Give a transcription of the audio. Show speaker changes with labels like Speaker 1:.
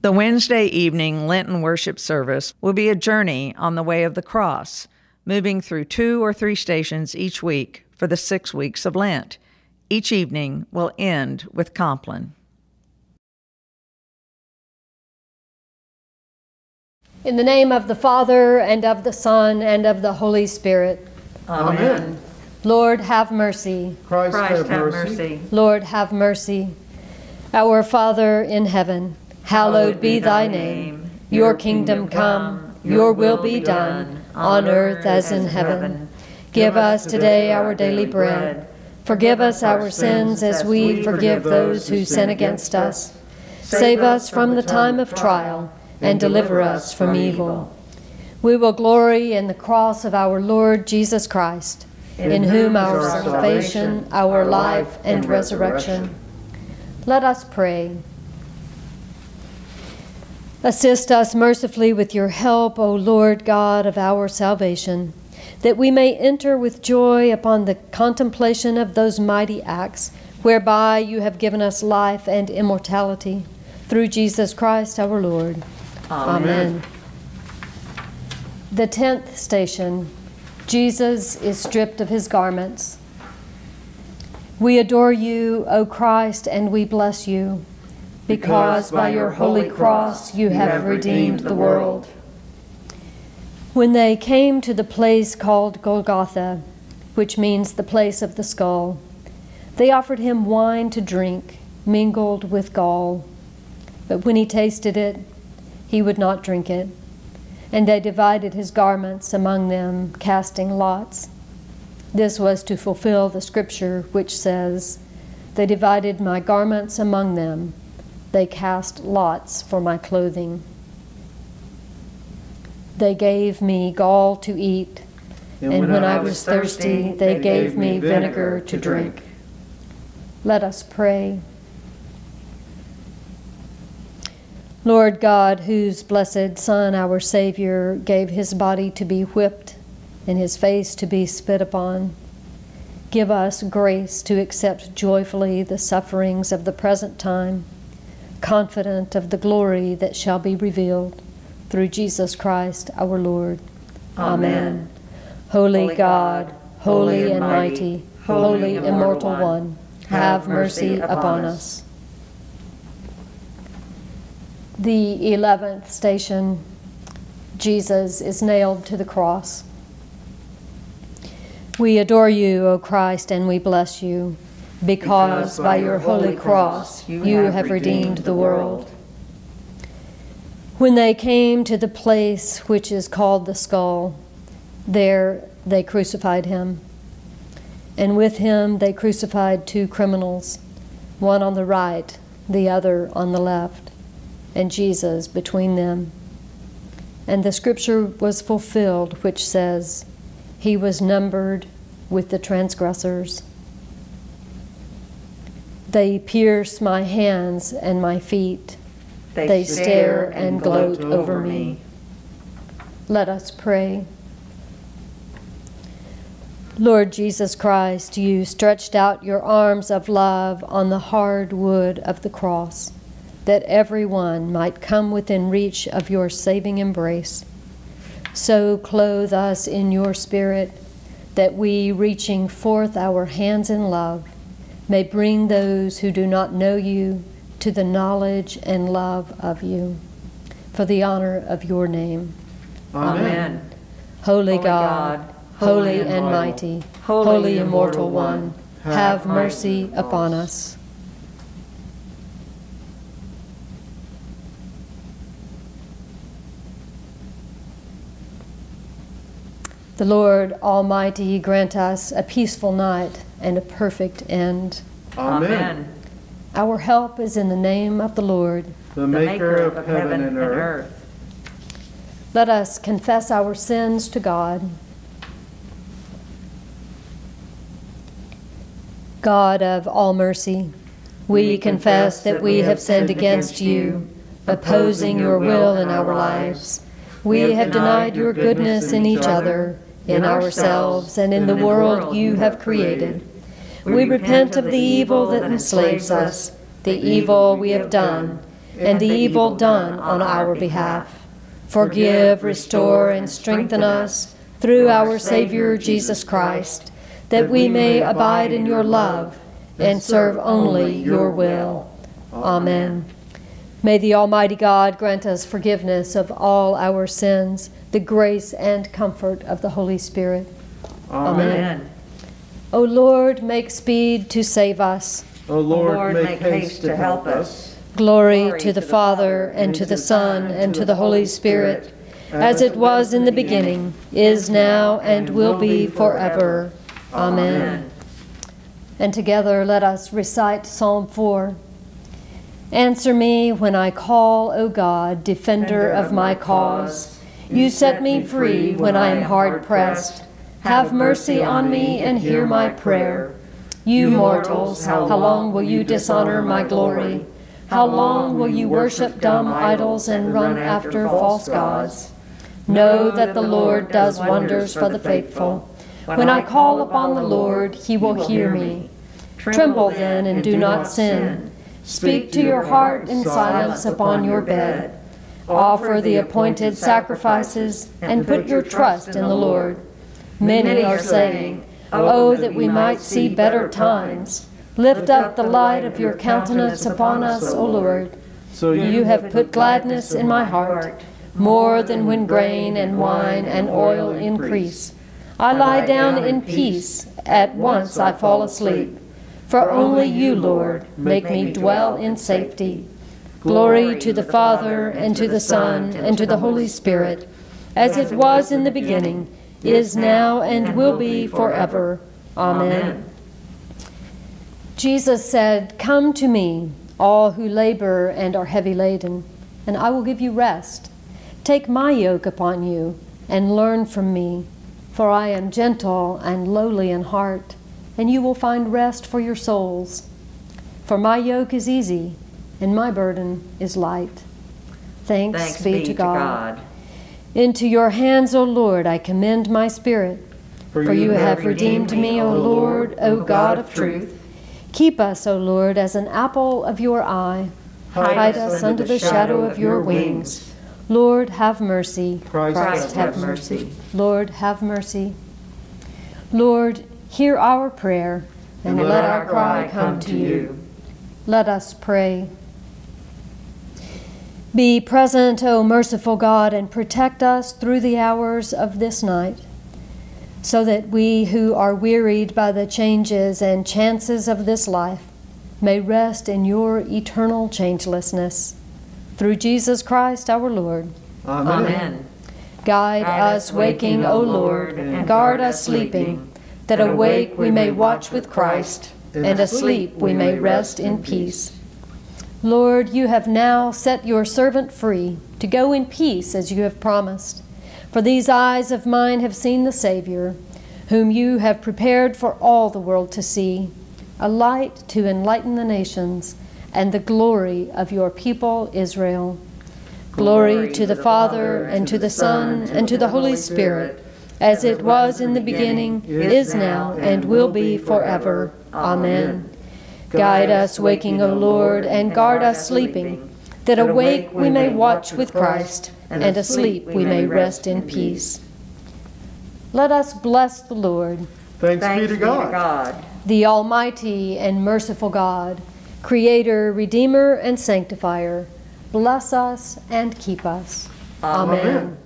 Speaker 1: The Wednesday evening Lenten worship service will be a journey on the way of the cross, moving through two or three stations each week for the six weeks of Lent. Each evening will end with Compline.
Speaker 2: In the name of the Father, and of the Son, and of the Holy Spirit.
Speaker 3: Amen.
Speaker 2: Lord, have mercy.
Speaker 3: Christ,
Speaker 1: Christ
Speaker 3: have mercy.
Speaker 2: Lord, have mercy. Our Father in heaven, hallowed be thy name. Your kingdom come, your will be done, on earth as in heaven. Give us today our daily bread. Forgive us our sins as we forgive those who sin against us. Save us from the time of trial and deliver us from evil. We will glory in the cross of our Lord Jesus Christ, in whom our salvation, our life, and resurrection. Let us pray. Assist us mercifully with your help, O Lord God of our salvation, that we may enter with joy upon the contemplation of those mighty acts whereby you have given us life and immortality. Through Jesus Christ our Lord. Amen. The tenth station Jesus is stripped of his garments. We adore you, O Christ, and we bless you, because by your holy cross you have redeemed the world. When they came to the place called Golgotha, which means the place of the skull, they offered him wine to drink, mingled with gall. But when he tasted it, he would not drink it. And they divided his garments among them, casting lots. This was to fulfill the scripture which says, They divided my garments among them, they cast lots for my clothing. They gave me gall to eat, and, and when, when I was thirsty, they gave me vinegar to drink. Let us pray. Lord God, whose blessed Son, our Savior, gave his body to be whipped and his face to be spit upon, give us grace to accept joyfully the sufferings of the present time, confident of the glory that shall be revealed through Jesus Christ our Lord. Amen. Holy, holy God, holy and mighty, holy, holy immortal one, have mercy upon us. The eleventh station, Jesus is nailed to the cross. We adore you, O Christ, and we bless you, because, by your holy cross you, you have redeemed the world. When they came to the place which is called the skull, there they crucified him. And with him they crucified two criminals, one on the right, the other on the left and Jesus between them. And the scripture was fulfilled, which says, He was numbered with the transgressors. They pierce my hands and my feet. They, they stare and gloat over me. Let us pray. Lord Jesus Christ, you stretched out your arms of love on the hard wood of the cross that everyone might come within reach of your saving embrace. So clothe us in your spirit that we, reaching forth our hands in love, may bring those who do not know you to the knowledge and love of you. For the honor of your name.
Speaker 3: Amen.
Speaker 2: Holy, Holy God, God, holy and mighty, holy, holy immortal one, have mercy upon us. The Lord Almighty grant us a peaceful night and a perfect end.
Speaker 3: Amen.
Speaker 2: Our help is in the name of the Lord,
Speaker 3: the, the maker, of, of heaven, heaven and, earth. and earth.
Speaker 2: Let us confess our sins to God. God of all mercy, we, we confess that we have sinned against you, opposing your will in our lives. We have denied your goodness in each other in ourselves and in the world you have created. We repent of the evil that enslaves us, the evil we have done, and the evil done on our behalf. Forgive, restore, and strengthen us through our Savior Jesus Christ, that we may abide in your love and serve only your will. Amen. May the Almighty God grant us forgiveness of all our sins, the grace and comfort of the Holy Spirit. Amen. O Lord, make speed to save us.
Speaker 3: O Lord, make haste to help us.
Speaker 2: Glory to the Father, and to the Son, and to the Holy Spirit, as it was in the beginning, is now, and will be forever. Amen. And together let us recite Psalm 4. Answer me when I call, O God, defender of my cause. You set me free when I am hard pressed. Have mercy on me and hear my prayer. You mortals, how long will you dishonor my glory? How long will you worship dumb idols and run after false gods? Know that the Lord does wonders for the faithful. When I call upon the Lord, he will hear me. Tremble then and do not sin. Speak to your heart in silence upon your bed. Offer the appointed sacrifices and put your trust in the Lord. Many are saying, Oh, that we might see better times. Lift up the light of your countenance upon us, O Lord.
Speaker 3: So
Speaker 2: You have put gladness in my heart, more than when grain and wine and oil increase. I lie down in peace, at once I fall asleep. For only you, Lord, make me dwell in safety. Glory to the Father, and to the Son, and to the Holy Spirit, as it was in the beginning, is now, and will be forever. Amen. Jesus said, Come to me, all who labor and are heavy laden, and I will give you rest. Take my yoke upon you, and learn from me, for I am gentle and lowly in heart, and you will find rest for your souls. For my yoke is easy, and my burden is light. Thanks,
Speaker 1: Thanks
Speaker 2: be, to God. Into your hands, O Lord, I commend my spirit. For you have redeemed me, O Lord, O God of truth. Keep us, O Lord, as an apple of your eye. Hide us under the shadow of your wings. Lord, have mercy.
Speaker 3: Christ
Speaker 2: have mercy. Lord, have mercy. Lord, hear our prayer, and let our cry come to you. Let us pray. Be present, O merciful God, and protect us through the hours of this night, so that we who are wearied by the changes and chances of this life may rest in your eternal changelessness. Through Jesus Christ our Lord.
Speaker 3: Amen.
Speaker 2: Guide us waking, O Lord, and guard us sleeping, that awake we may watch with Christ, and asleep we may rest in peace. Lord, you have now set your servant free to go in peace as you have promised. For these eyes of mine have seen the Savior, whom you have prepared for all the world to see, a light to enlighten the nations, and the glory of your people Israel. Glory to the Father, and to the Son, and to the Holy Spirit, as it was in the beginning, is now, and will be forever. Amen. Guide us waking, O Lord, and guard us sleeping, that awake we may watch with Christ, and asleep we may rest in peace. Let us bless the Lord,
Speaker 3: Thanks,
Speaker 1: Thanks
Speaker 3: be to God.
Speaker 2: the Almighty and merciful God, Creator, Redeemer, and Sanctifier. Bless us and keep us.
Speaker 1: Amen.
Speaker 3: Amen.